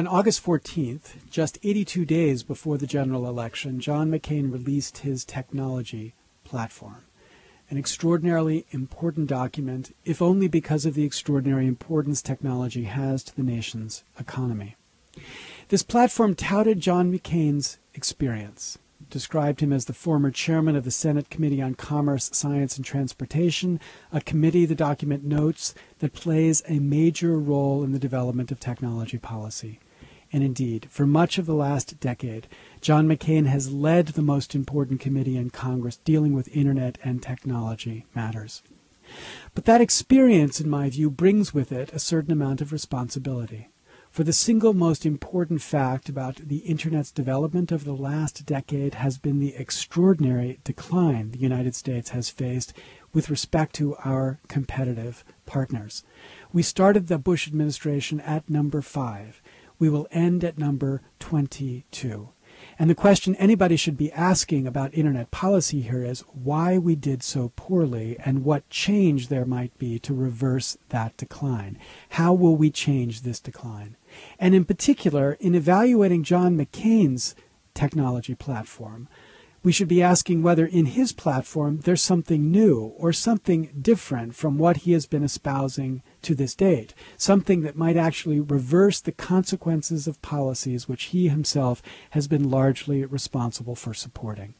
On August 14th, just 82 days before the general election, John McCain released his technology platform. An extraordinarily important document, if only because of the extraordinary importance technology has to the nation's economy. This platform touted John McCain's experience, described him as the former chairman of the Senate Committee on Commerce, Science, and Transportation, a committee, the document notes, that plays a major role in the development of technology policy. And indeed, for much of the last decade, John McCain has led the most important committee in Congress dealing with Internet and technology matters. But that experience, in my view, brings with it a certain amount of responsibility. For the single most important fact about the Internet's development over the last decade has been the extraordinary decline the United States has faced with respect to our competitive partners. We started the Bush administration at number five. We will end at number 22. And the question anybody should be asking about internet policy here is why we did so poorly and what change there might be to reverse that decline. How will we change this decline? And in particular, in evaluating John McCain's technology platform, we should be asking whether in his platform there's something new or something different from what he has been espousing to this date, something that might actually reverse the consequences of policies which he himself has been largely responsible for supporting.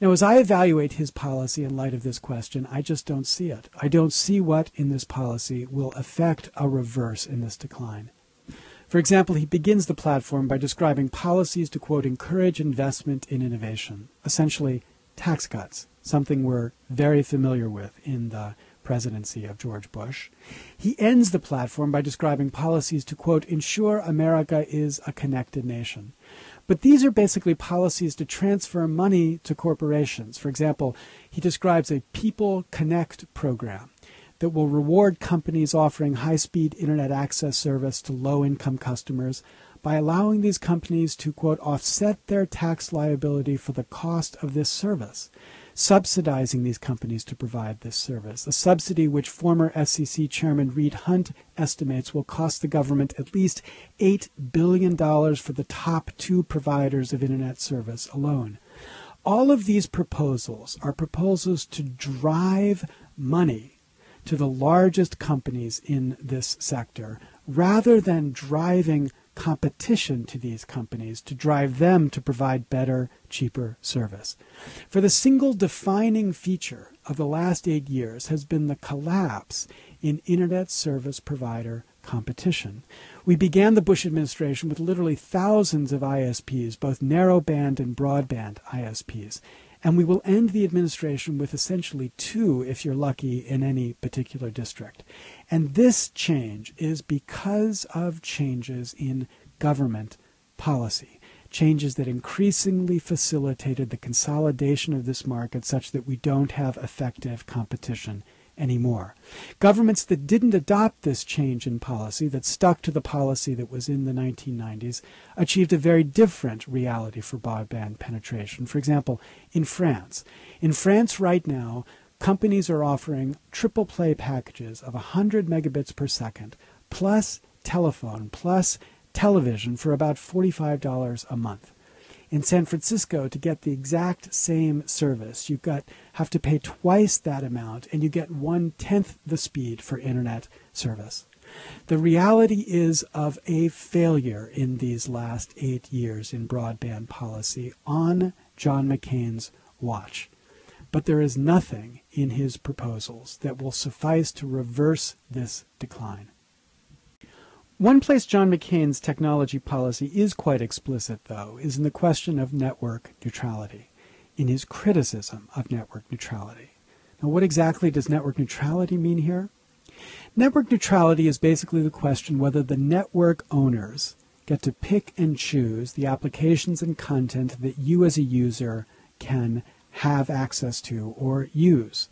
Now, as I evaluate his policy in light of this question, I just don't see it. I don't see what in this policy will affect a reverse in this decline. For example, he begins the platform by describing policies to, quote, encourage investment in innovation, essentially tax cuts, something we're very familiar with in the presidency of George Bush. He ends the platform by describing policies to, quote, ensure America is a connected nation. But these are basically policies to transfer money to corporations. For example, he describes a People Connect program that will reward companies offering high speed internet access service to low income customers by allowing these companies to, quote, offset their tax liability for the cost of this service, subsidizing these companies to provide this service, a subsidy which former SEC Chairman Reed Hundt estimates will cost the government at least $8 billion for the top two providers of internet service alone. All of these proposals are proposals to drive money to the largest companies in this sector rather than driving competition to these companies to drive them to provide better, cheaper service. For the single defining feature of the last eight years has been the collapse in internet service provider competition. We began the Bush administration with literally thousands of ISPs, both narrowband and broadband ISPs. And we will end the administration with essentially two, if you're lucky, in any particular district. And this change is because of changes in government policy, changes that increasingly facilitated the consolidation of this market such that we don't have effective competition anymore. Governments that didn't adopt this change in policy, that stuck to the policy that was in the 1990s, achieved a very different reality for broadband penetration. For example, in France. In France right now, companies are offering triple play packages of 100 megabits per second, plus telephone, plus television for about $45 a month in San Francisco to get the exact same service. You got have to pay twice that amount, and you get one tenth the speed for internet service. The reality is of a failure in these last eight years in broadband policy on John McCain's watch. But there is nothing in his proposals that will suffice to reverse this decline. One place John McCain's technology policy is quite explicit, though, is in the question of network neutrality, in his criticism of network neutrality. Now, what exactly does network neutrality mean here? Network neutrality is basically the question whether the network owners get to pick and choose the applications and content that you as a user can have access to or use.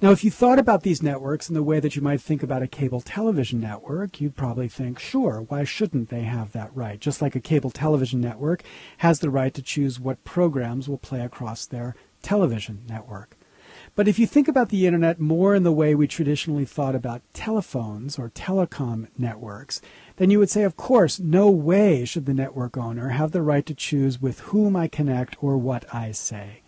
Now, if you thought about these networks in the way that you might think about a cable television network, you'd probably think, sure, why shouldn't they have that right? Just like a cable television network has the right to choose what programs will play across their television network. But if you think about the internet more in the way we traditionally thought about telephones or telecom networks, then you would say, of course, no way should the network owner have the right to choose with whom I connect or what I say.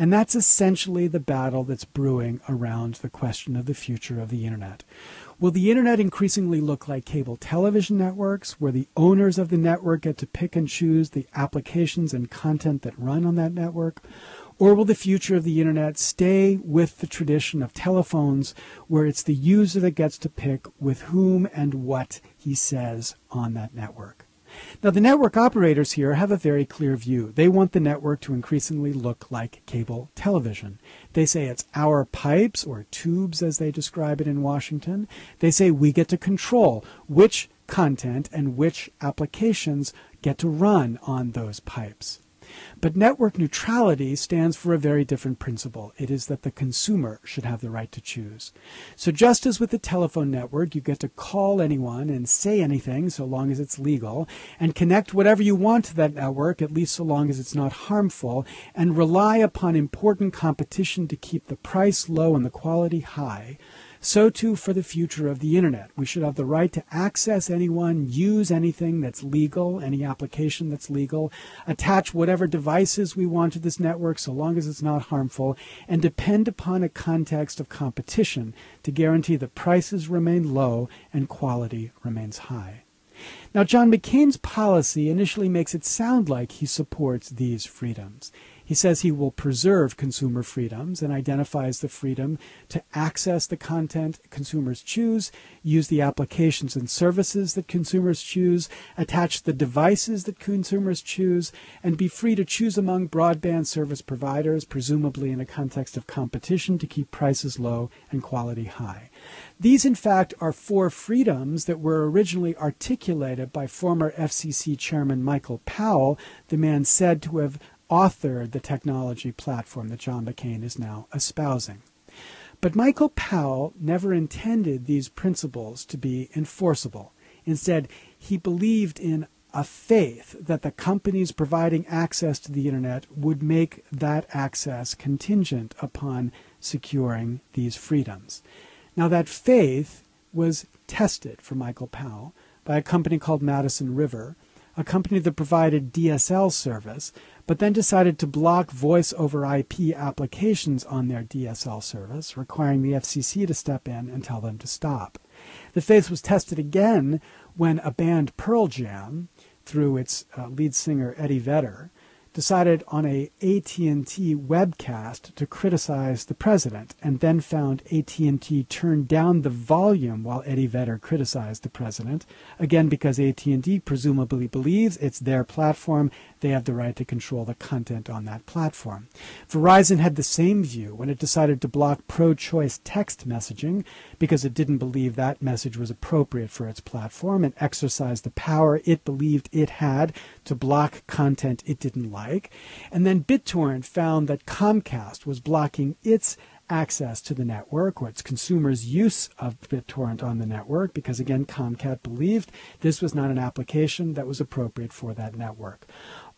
And that's essentially the battle that's brewing around the question of the future of the internet. Will the internet increasingly look like cable television networks, where the owners of the network get to pick and choose the applications and content that run on that network? Or will the future of the internet stay with the tradition of telephones, where it's the user that gets to pick with whom and what he says on that network? Now, the network operators here have a very clear view. They want the network to increasingly look like cable television. They say it's our pipes, or tubes as they describe it in Washington. They say we get to control which content and which applications get to run on those pipes. But network neutrality stands for a very different principle. It is that the consumer should have the right to choose. So just as with the telephone network, you get to call anyone and say anything so long as it's legal, and connect whatever you want to that network, at least so long as it's not harmful, and rely upon important competition to keep the price low and the quality high, so too for the future of the internet. We should have the right to access anyone, use anything that's legal, any application that's legal, attach whatever devices we want to this network so long as it's not harmful, and depend upon a context of competition to guarantee that prices remain low and quality remains high. Now, John McCain's policy initially makes it sound like he supports these freedoms. He says he will preserve consumer freedoms and identifies the freedom to access the content consumers choose, use the applications and services that consumers choose, attach the devices that consumers choose, and be free to choose among broadband service providers, presumably in a context of competition to keep prices low and quality high. These, in fact, are four freedoms that were originally articulated by former FCC Chairman Michael Powell, the man said to have authored the technology platform that John McCain is now espousing. But Michael Powell never intended these principles to be enforceable. Instead, he believed in a faith that the companies providing access to the internet would make that access contingent upon securing these freedoms. Now, that faith was tested for Michael Powell by a company called Madison River, a company that provided DSL service, but then decided to block voice over IP applications on their DSL service, requiring the FCC to step in and tell them to stop. The faith was tested again when a band Pearl Jam, through its uh, lead singer Eddie Vedder, decided on a AT&T webcast to criticize the president and then found AT&T turned down the volume while Eddie Vedder criticized the president. Again because AT&T presumably believes it's their platform they have the right to control the content on that platform. Verizon had the same view when it decided to block pro-choice text messaging because it didn't believe that message was appropriate for its platform and exercised the power it believed it had to block content it didn't like like. And then BitTorrent found that Comcast was blocking its access to the network or its consumers' use of BitTorrent on the network because, again, Comcast believed this was not an application that was appropriate for that network.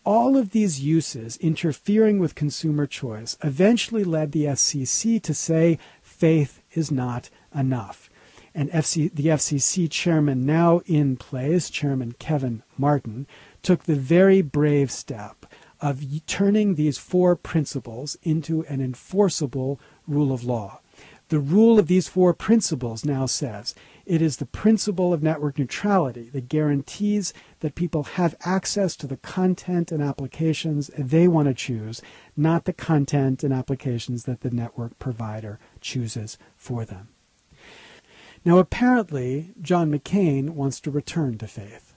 All of these uses interfering with consumer choice eventually led the FCC to say faith is not enough. And FC, the FCC chairman now in place, Chairman Kevin Martin, took the very brave step of turning these four principles into an enforceable rule of law. The rule of these four principles now says it is the principle of network neutrality that guarantees that people have access to the content and applications they want to choose, not the content and applications that the network provider chooses for them. Now, apparently, John McCain wants to return to faith.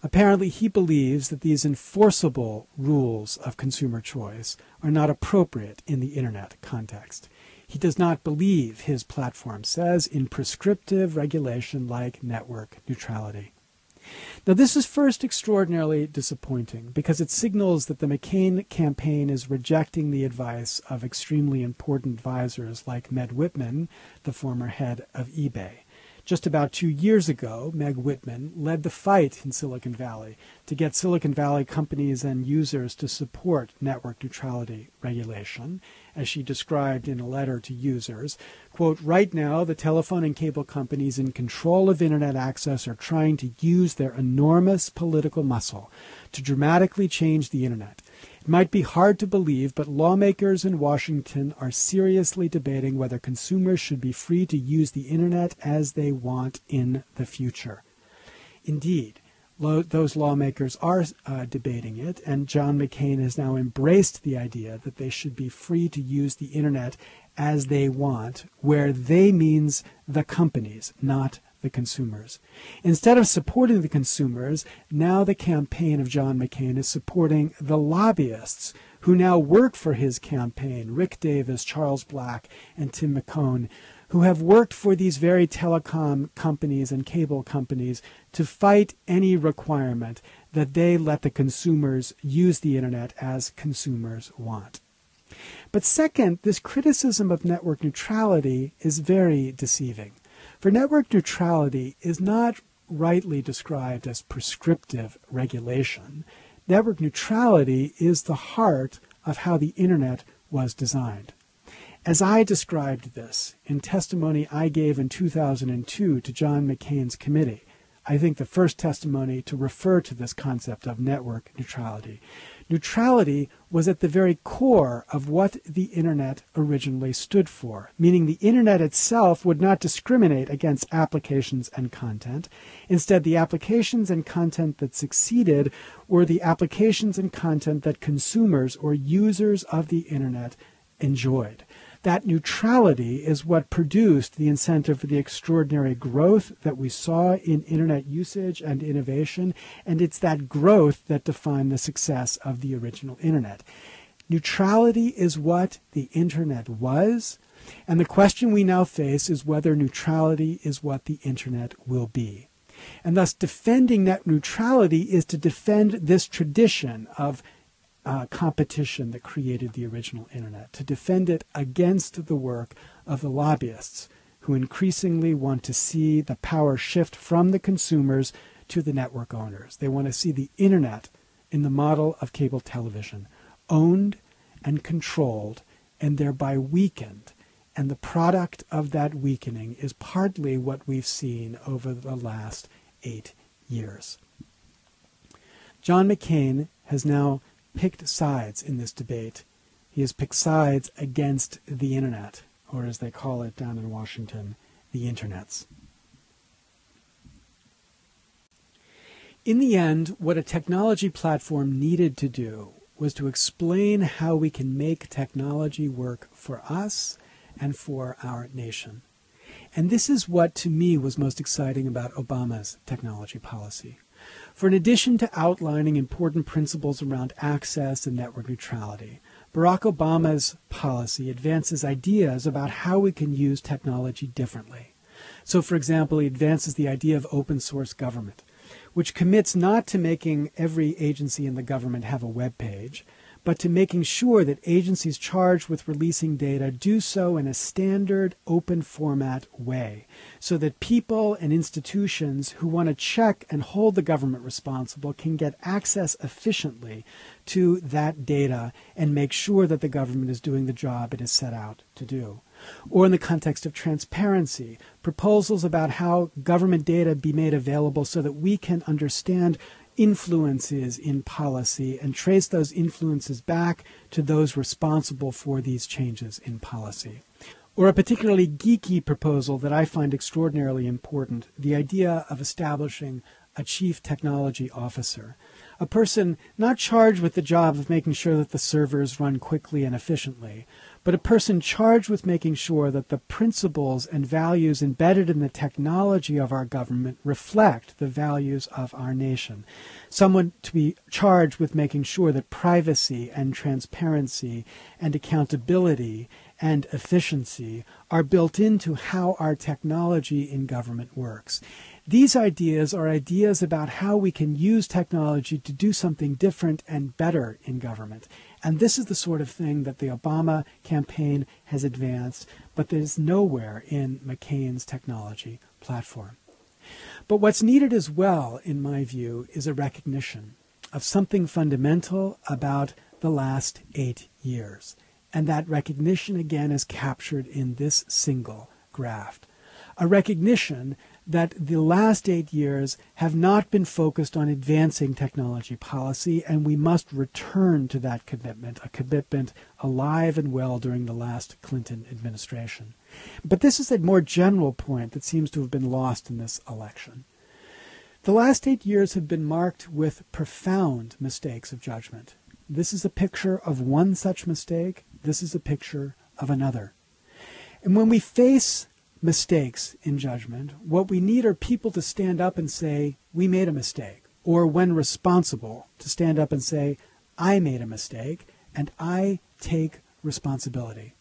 Apparently, he believes that these enforceable rules of consumer choice are not appropriate in the internet context. He does not believe, his platform says, in prescriptive regulation like network neutrality. Now, this is first extraordinarily disappointing because it signals that the McCain campaign is rejecting the advice of extremely important advisors like Meg Whitman, the former head of eBay. Just about two years ago, Meg Whitman led the fight in Silicon Valley to get Silicon Valley companies and users to support network neutrality regulation, as she described in a letter to users. Quote, right now, the telephone and cable companies in control of internet access are trying to use their enormous political muscle to dramatically change the internet. It might be hard to believe, but lawmakers in Washington are seriously debating whether consumers should be free to use the internet as they want in the future. Indeed, lo- those lawmakers are uh, debating it, and John McCain has now embraced the idea that they should be free to use the internet as they want, where they means the companies, not the consumers. Instead of supporting the consumers, now the campaign of John McCain is supporting the lobbyists who now work for his campaign Rick Davis, Charles Black, and Tim McKone, who have worked for these very telecom companies and cable companies to fight any requirement that they let the consumers use the internet as consumers want. But second, this criticism of network neutrality is very deceiving. For network neutrality is not rightly described as prescriptive regulation. Network neutrality is the heart of how the internet was designed. As I described this in testimony I gave in 2002 to John McCain's committee, I think the first testimony to refer to this concept of network neutrality. Neutrality was at the very core of what the Internet originally stood for, meaning the Internet itself would not discriminate against applications and content. Instead, the applications and content that succeeded were the applications and content that consumers or users of the Internet enjoyed. That neutrality is what produced the incentive for the extraordinary growth that we saw in internet usage and innovation, and it's that growth that defined the success of the original internet. Neutrality is what the internet was, and the question we now face is whether neutrality is what the internet will be. And thus, defending net neutrality is to defend this tradition of uh, competition that created the original internet, to defend it against the work of the lobbyists who increasingly want to see the power shift from the consumers to the network owners. They want to see the internet in the model of cable television owned and controlled and thereby weakened. And the product of that weakening is partly what we've seen over the last eight years. John McCain has now picked sides in this debate. He has picked sides against the Internet, or as they call it down in Washington, the Internets. In the end, what a technology platform needed to do was to explain how we can make technology work for us and for our nation. And this is what, to me, was most exciting about Obama's technology policy. For in addition to outlining important principles around access and network neutrality, Barack Obama's policy advances ideas about how we can use technology differently. So, for example, he advances the idea of open source government, which commits not to making every agency in the government have a web page, but to making sure that agencies charged with releasing data do so in a standard open format way so that people and institutions who want to check and hold the government responsible can get access efficiently to that data and make sure that the government is doing the job it is set out to do. Or in the context of transparency, proposals about how government data be made available so that we can understand influences in policy and trace those influences back to those responsible for these changes in policy. Or a particularly geeky proposal that I find extraordinarily important the idea of establishing a chief technology officer, a person not charged with the job of making sure that the servers run quickly and efficiently, but a person charged with making sure that the principles and values embedded in the technology of our government reflect the values of our nation. Someone to be charged with making sure that privacy and transparency and accountability and efficiency are built into how our technology in government works. These ideas are ideas about how we can use technology to do something different and better in government. And this is the sort of thing that the Obama campaign has advanced, but that is nowhere in McCain's technology platform. But what's needed as well, in my view, is a recognition of something fundamental about the last eight years. And that recognition, again, is captured in this single graft. A recognition that the last eight years have not been focused on advancing technology policy, and we must return to that commitment, a commitment alive and well during the last Clinton administration. But this is a more general point that seems to have been lost in this election. The last eight years have been marked with profound mistakes of judgment. This is a picture of one such mistake. This is a picture of another. And when we face mistakes in judgment, what we need are people to stand up and say, We made a mistake. Or when responsible, to stand up and say, I made a mistake and I take responsibility.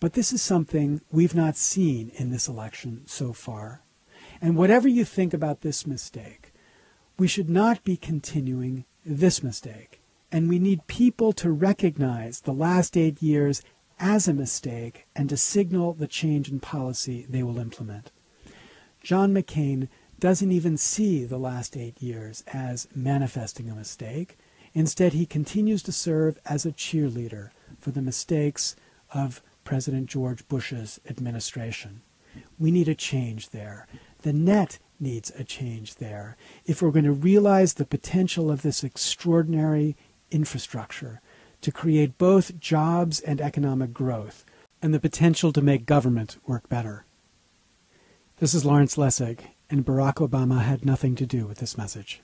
But this is something we've not seen in this election so far. And whatever you think about this mistake, we should not be continuing this mistake. And we need people to recognize the last eight years as a mistake and to signal the change in policy they will implement. John McCain doesn't even see the last eight years as manifesting a mistake. Instead, he continues to serve as a cheerleader for the mistakes of President George Bush's administration. We need a change there. The net needs a change there. If we're going to realize the potential of this extraordinary infrastructure to create both jobs and economic growth, and the potential to make government work better. This is Lawrence Lessig, and Barack Obama had nothing to do with this message.